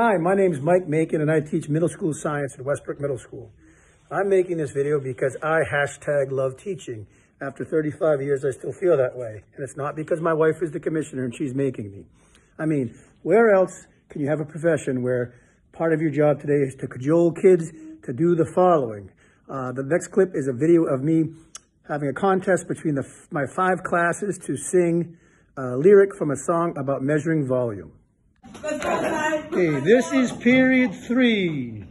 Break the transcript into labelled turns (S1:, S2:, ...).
S1: Hi, my name is Mike Makin and I teach middle school science at Westbrook Middle School. I'm making this video because I hashtag love teaching. After 35 years, I still feel that way. And it's not because my wife is the commissioner and she's making me. I mean, where else can you have a profession where part of your job today is to cajole kids to do the following? Uh, the next clip is a video of me having a contest between the, my five classes to sing a lyric from a song about measuring volume. Okay, this is period three.